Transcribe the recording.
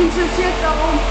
Один сосед, он